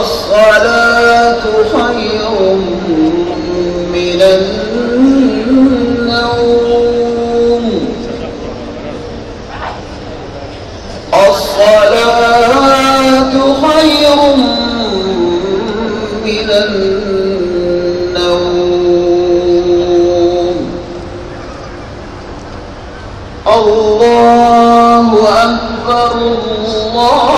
الصلاة خير من النوم. الصلاة خير من النوم. الله أكبر الله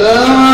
لا